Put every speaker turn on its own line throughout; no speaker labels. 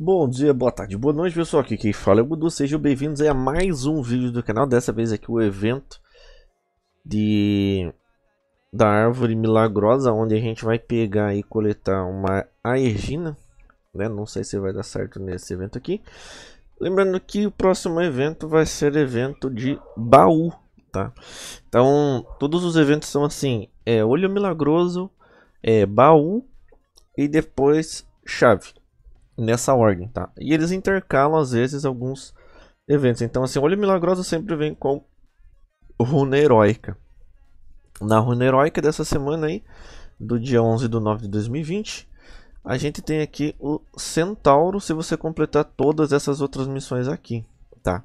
Bom dia, boa tarde, boa noite pessoal, aqui quem fala é o Gudu, sejam bem-vindos a mais um vídeo do canal, dessa vez aqui o evento de da árvore milagrosa, onde a gente vai pegar e coletar uma aegina, né, não sei se vai dar certo nesse evento aqui, lembrando que o próximo evento vai ser evento de baú, tá, então todos os eventos são assim, é olho milagroso, é baú e depois chave nessa ordem, tá? E eles intercalam às vezes alguns eventos. Então, assim, Olho Milagroso sempre vem com Runa Heróica. Na Runa Heróica dessa semana aí, do dia 11 de 9 de 2020, a gente tem aqui o Centauro, se você completar todas essas outras missões aqui, tá?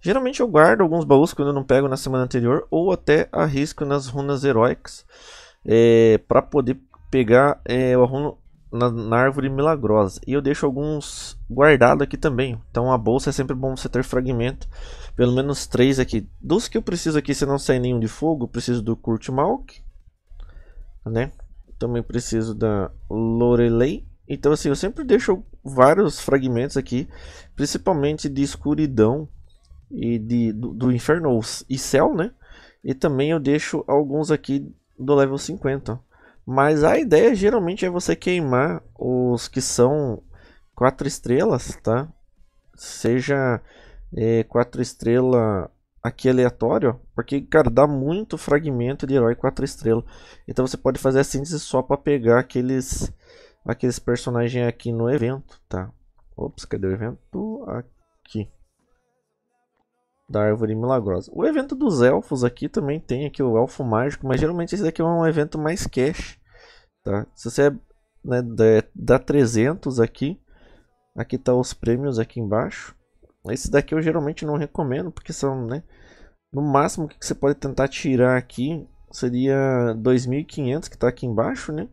Geralmente eu guardo alguns baús quando eu não pego na semana anterior, ou até arrisco nas runas heróicas, é, para poder pegar é, a runa, na, na, árvore milagrosa. E eu deixo alguns guardados aqui também. Então a bolsa é sempre bom você ter fragmento. Pelo menos três aqui. Dos que eu preciso aqui, se não sair nenhum de fogo, preciso do Kurt Malk. Né? Também preciso da Lorelei. Então assim, eu sempre deixo vários fragmentos aqui. Principalmente de escuridão e de, do, do inferno e céu, né? E também eu deixo alguns aqui do level 50. Mas a ideia geralmente é você queimar os que são quatro estrelas, tá? Seja é, quatro estrelas aqui aleatório, porque, cara, dá muito fragmento de herói quatro estrelas. Então você pode fazer a síntese só para pegar aqueles, aqueles personagens aqui no evento, tá? Ops, cadê o evento? Aqui da árvore milagrosa. O evento dos elfos aqui também tem aqui o elfo mágico, mas geralmente esse daqui é um evento mais cash, tá? Se você né, dá 300 aqui, aqui tá os prêmios aqui embaixo. Esse daqui eu geralmente não recomendo, porque são, né, no máximo que você pode tentar tirar aqui seria 2.500 que tá aqui embaixo, né?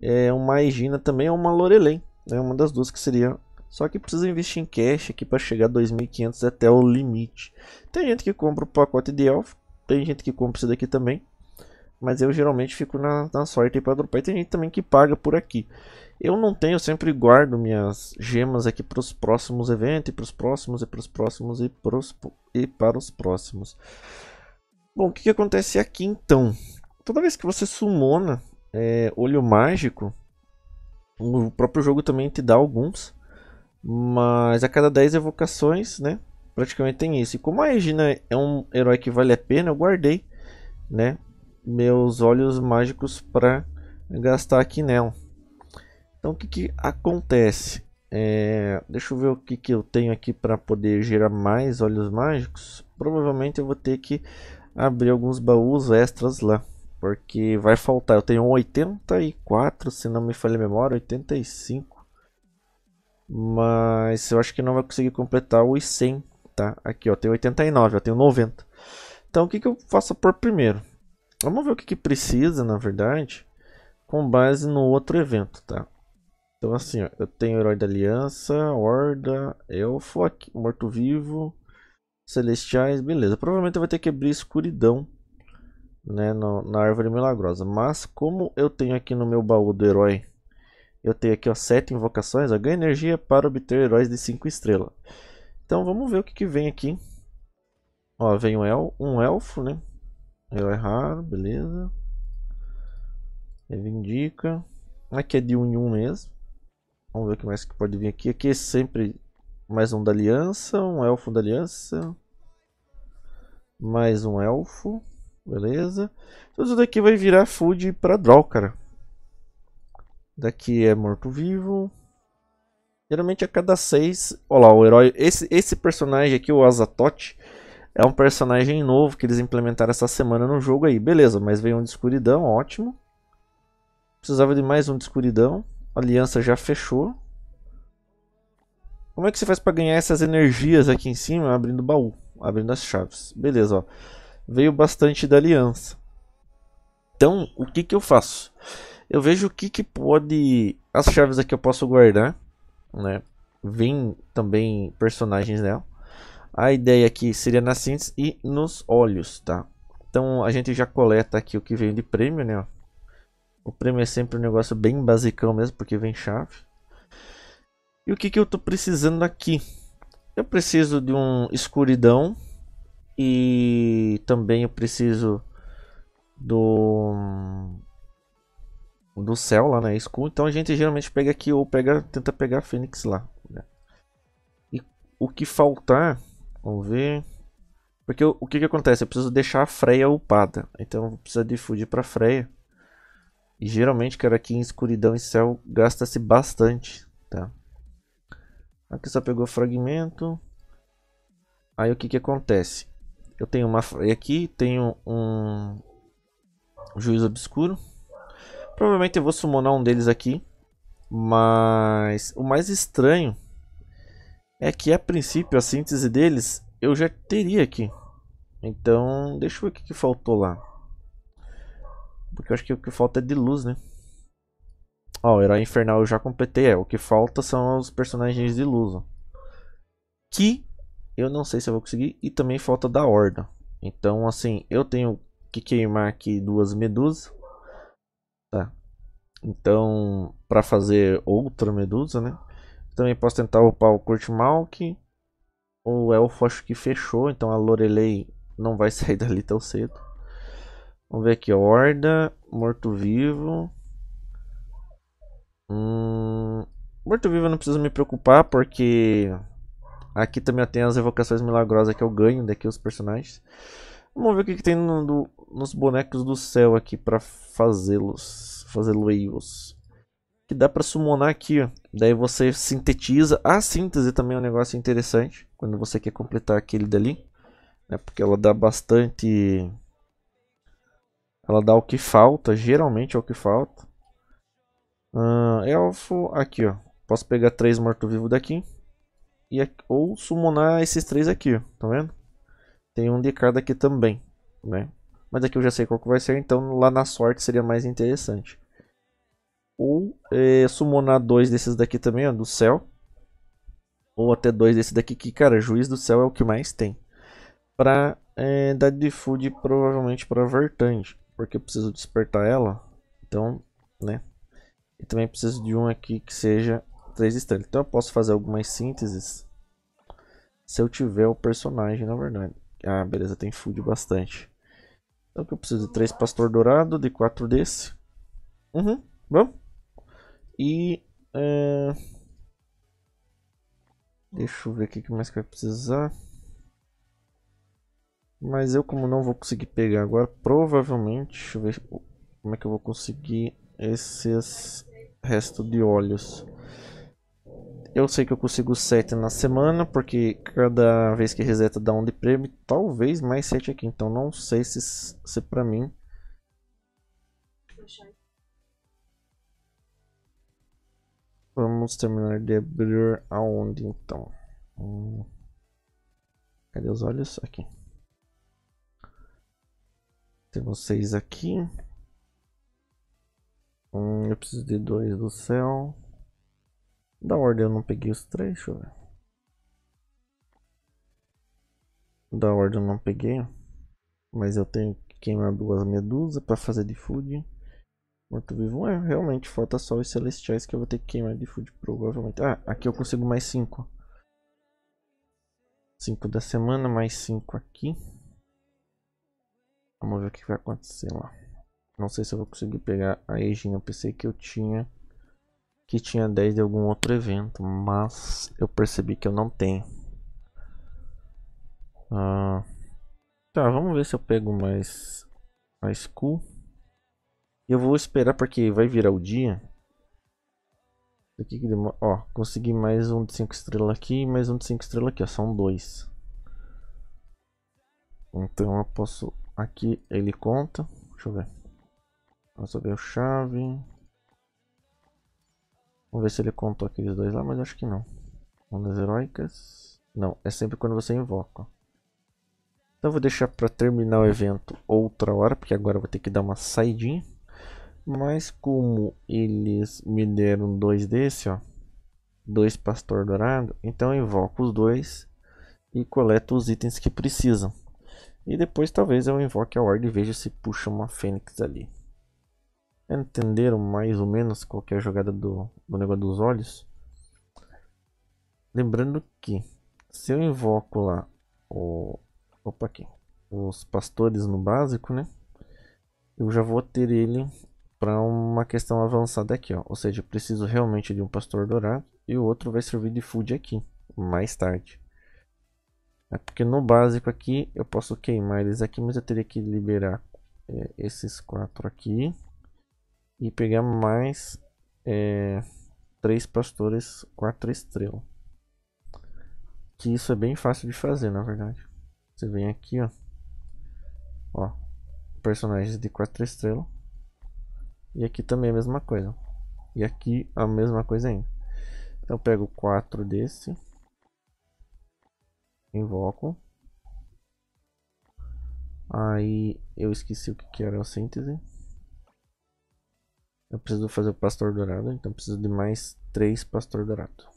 É uma Egina também é uma Lorelei, é né? uma das duas que seria só que precisa investir em cash aqui para chegar a 2.500 até o limite. Tem gente que compra o pacote de tem gente que compra isso daqui também. Mas eu geralmente fico na, na sorte para dropar. E tem gente também que paga por aqui. Eu não tenho, eu sempre guardo minhas gemas aqui para os próximos eventos, para os próximos, e para os próximos, e, pros, e para os próximos. Bom, o que, que acontece aqui então? Toda vez que você sumona é, olho mágico, o próprio jogo também te dá alguns. Mas a cada 10 evocações, né? Praticamente tem isso. E como a Regina é um herói que vale a pena, eu guardei, né? Meus olhos mágicos para gastar aqui nela. Então o que, que acontece? É, deixa eu ver o que, que eu tenho aqui para poder gerar mais olhos mágicos. Provavelmente eu vou ter que abrir alguns baús extras lá. Porque vai faltar. Eu tenho 84, se não me falha a memória, 85. Mas eu acho que não vai conseguir completar os 100, tá? Aqui, ó, tem 89, ó, tenho 90. Então, o que, que eu faço por primeiro? Vamos ver o que, que precisa, na verdade, com base no outro evento, tá? Então, assim, ó, eu tenho Herói da Aliança, Horda, Elfo, Morto-Vivo, Celestiais, beleza. Provavelmente eu vou ter que abrir Escuridão, né, no, na Árvore Milagrosa. Mas, como eu tenho aqui no meu baú do Herói eu tenho aqui ó, 7 invocações. Ó, ganha energia para obter heróis de 5 estrelas. Então vamos ver o que, que vem aqui. Ó, vem um, el um elfo, né? Herói raro, beleza. Reivindica. Aqui é de 1 em 1 mesmo. Vamos ver o que mais que pode vir aqui. Aqui é sempre mais um da aliança. Um elfo da aliança. Mais um elfo. Beleza. Então isso daqui vai virar food para draw, cara. Daqui é morto-vivo. Geralmente a cada seis. Olha lá, o herói. Esse, esse personagem aqui, o Azatoth, é um personagem novo que eles implementaram essa semana no jogo aí. Beleza, mas veio um de escuridão, ótimo. Precisava de mais um de escuridão. A aliança já fechou. Como é que você faz para ganhar essas energias aqui em cima? Abrindo o baú, abrindo as chaves. Beleza, ó. Veio bastante da aliança. Então, o que que eu faço? Eu vejo o que, que pode. As chaves aqui eu posso guardar. Né? Vem também personagens nela. A ideia aqui seria na síntese e nos olhos, tá? Então a gente já coleta aqui o que vem de prêmio, né? O prêmio é sempre um negócio bem basicão mesmo, porque vem chave. E o que, que eu tô precisando aqui? Eu preciso de um escuridão e também eu preciso do do céu lá na escuro. Então a gente geralmente pega aqui ou pega tenta pegar a Fênix lá. Né? E o que faltar, vamos ver. Porque o, o que que acontece? Eu preciso deixar a Freya upada. Então precisa de fugir para Freya. E geralmente, cara, aqui em escuridão e céu gasta-se bastante, tá? Aqui só pegou fragmento. Aí o que que acontece? Eu tenho uma aqui, tenho um juiz obscuro. Provavelmente eu vou summonar um deles aqui. Mas o mais estranho é que a princípio a síntese deles eu já teria aqui. Então, deixa eu ver o que, que faltou lá. Porque eu acho que o que falta é de luz, né? Ó, o Herói Infernal eu já completei. É, o que falta são os personagens de luz. Ó. Que eu não sei se eu vou conseguir. E também falta da Horda. Então, assim, eu tenho que queimar aqui duas medusas. Tá. Então, para fazer outra medusa, né? Também posso tentar upar o Kurtmalk. O Elfo acho que fechou, então a Lorelei não vai sair dali tão cedo. Vamos ver aqui, Horda, Morto-Vivo. Hum, Morto-Vivo não preciso me preocupar, porque aqui também tem as evocações milagrosas que eu ganho daqui os personagens. Vamos ver o que, que tem no, no, nos bonecos do céu aqui para fazê-los, fazê-los. Que dá para summonar aqui, ó. Daí você sintetiza. A síntese também é um negócio interessante quando você quer completar aquele dali, né? Porque ela dá bastante ela dá o que falta, geralmente é o que falta. Uh, elfo, aqui ó. Posso pegar três morto-vivo daqui. E, ou summonar esses três aqui, ó. Tá vendo? Tem um de cada aqui também, né? Mas aqui eu já sei qual que vai ser, então lá na sorte seria mais interessante. Ou é, summonar dois desses daqui também, ó, do céu. Ou até dois desses daqui, que cara, juiz do céu é o que mais tem. Pra é, dar de food provavelmente pra Vertande. Porque eu preciso despertar ela. Então, né? E também preciso de um aqui que seja três estrelas. Então eu posso fazer algumas sínteses. Se eu tiver o personagem, na verdade. Ah, beleza, tem food bastante. Então que eu preciso de três pastor dourado, de quatro desse. Uhum, vamos. E... É... Deixa eu ver o que mais que vai precisar. Mas eu como não vou conseguir pegar agora, provavelmente... Deixa eu ver como é que eu vou conseguir esses restos de óleos. Eu sei que eu consigo 7 na semana, porque cada vez que reseta dá um de prêmio, talvez mais 7 aqui. Então não sei se, se pra mim... Vamos terminar de abrir aonde então? Hum. Cadê os olhos? Aqui. Tem vocês aqui. Hum, eu preciso de dois do céu. Da ordem eu não peguei os três, deixa eu ver. Da ordem eu não peguei. Mas eu tenho que queimar duas medusas para fazer de food. Morto-vivo. É, realmente falta só os celestiais que eu vou ter que queimar de food, provavelmente. Ah, aqui eu consigo mais cinco. Cinco da semana, mais cinco aqui. Vamos ver o que vai acontecer lá. Não sei se eu vou conseguir pegar a Egina. Eu pensei que eu tinha que tinha 10 de algum outro evento, mas eu percebi que eu não tenho. Ah, tá, vamos ver se eu pego mais mais cool. Eu vou esperar porque vai virar o dia. Aqui que demora. Ó, consegui mais um de 5 estrelas aqui e mais um de 5 estrelas aqui, ó, são dois. Então eu posso aqui ele conta. Deixa eu ver. Vamos ver o chave. Vamos ver se ele contou aqueles dois lá, mas acho que não. Ondas heróicas. Não, é sempre quando você invoca. Então vou deixar para terminar o evento outra hora, porque agora vou ter que dar uma saidinha. Mas como eles me deram dois desse, ó. Dois pastor dourado. Então eu invoco os dois e coleto os itens que precisam. E depois talvez eu invoque a ordem e veja se puxa uma fênix ali. Entenderam mais ou menos qual é a jogada do, do negócio dos olhos? lembrando que se eu invoco lá o opa aqui os pastores no básico, né? Eu já vou ter ele para uma questão avançada aqui, ó. Ou seja, eu preciso realmente de um pastor dourado e o outro vai servir de food aqui mais tarde. É porque no básico aqui eu posso queimar eles aqui, mas eu teria que liberar é, esses quatro aqui e pegar mais é, três pastores quatro estrelas. Que isso é bem fácil de fazer, na verdade. Você vem aqui, ó. Ó, personagens de quatro estrelas. E aqui também a mesma coisa. E aqui a mesma coisa ainda. Então eu pego quatro desse. Invoco. Aí eu esqueci o que era a síntese. Eu preciso fazer o pastor dourado, então preciso de mais três pastor dourado.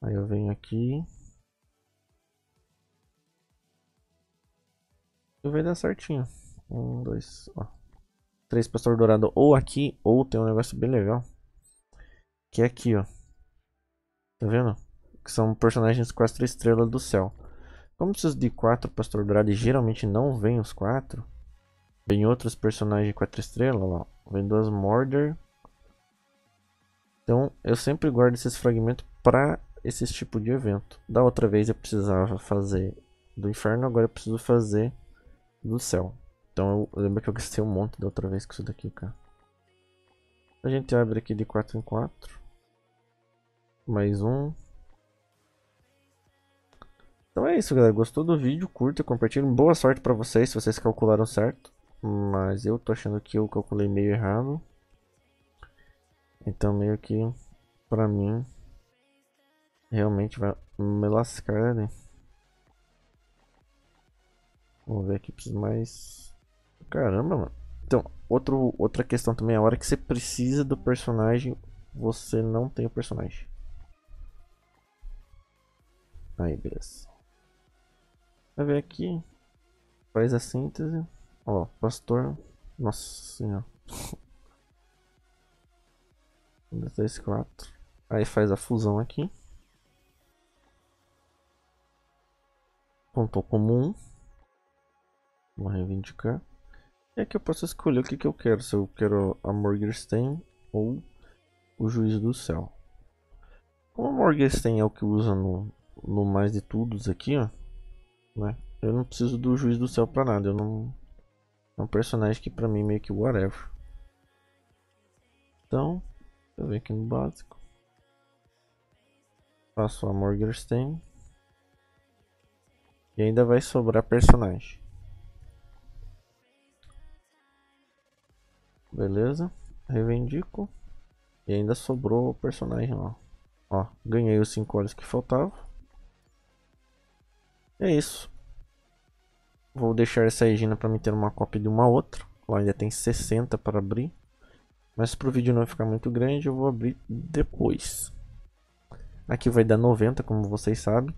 Aí eu venho aqui. E vai dar certinho. Um, dois, ó. Três pastor dourado ou aqui, ou tem um negócio bem legal. Que é aqui, ó. Tá vendo? Que são personagens quatro estrelas do céu. Como preciso de quatro pastor dourado e geralmente não vem os quatro. Vem outros personagens quatro estrelas, lá. Vem duas Mordor. Então eu sempre guardo esses fragmentos para esse tipo de evento. Da outra vez eu precisava fazer do inferno, agora eu preciso fazer do céu. Então eu lembro que eu gastei um monte da outra vez com isso daqui, cara. A gente abre aqui de 4 em 4. Mais um. Então é isso, galera. Gostou do vídeo? Curta, compartilhe. Boa sorte pra vocês, se vocês calcularam certo. Mas eu tô achando que eu calculei meio errado. Então meio que, pra mim, realmente vai me lascar, né? Vamos ver aqui, preciso mais... Caramba, mano. Então, outro, outra questão também, a hora que você precisa do personagem, você não tem o personagem. Aí, beleza. Vai ver aqui. Faz a síntese. Ó, pastor. Nossa senhora. Um, dois, três, quatro. Aí faz a fusão aqui. Ponto comum. Vou reivindicar. E aqui eu posso escolher o que, que eu quero. Se eu quero a Morgenstern ou o Juiz do Céu. Como a Morgenstern é o que usa no, no mais de todos aqui, ó. Né? Eu não preciso do Juiz do Céu pra nada. Eu não... É um personagem que pra mim meio que whatever. Então, eu venho aqui no básico. Faço a Morgenstern. E ainda vai sobrar personagem. Beleza. Reivindico. E ainda sobrou o personagem lá. Ó, ganhei os 5 olhos que faltavam. É isso. Vou deixar essa Regina para me ter uma cópia de uma outra. Lá ainda tem 60 para abrir. Mas para o vídeo não ficar muito grande, eu vou abrir depois. Aqui vai dar 90, como vocês sabem.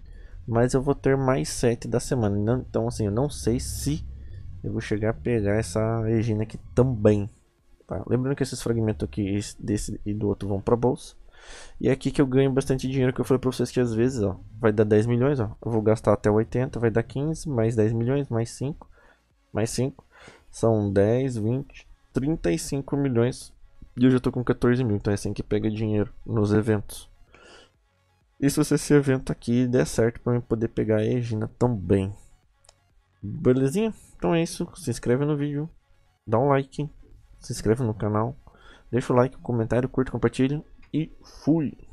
Mas eu vou ter mais 7 da semana. Então, assim, eu não sei se eu vou chegar a pegar essa Regina aqui também. Tá? Lembrando que esses fragmentos aqui, desse e do outro, vão para bolsa. E é aqui que eu ganho bastante dinheiro, que eu falei para vocês que às vezes, ó, vai dar 10 milhões, ó. Eu vou gastar até 80, vai dar 15, mais 10 milhões, mais 5, mais 5. São 10, 20, 35 milhões. E eu já tô com 14 mil, então é assim que pega dinheiro nos eventos. E se esse evento aqui der certo para eu poder pegar a Egina também. Belezinha? Então é isso. Se inscreve no vídeo. Dá um like se inscreva no canal, deixa o like, comentário, curta, compartilha e fui!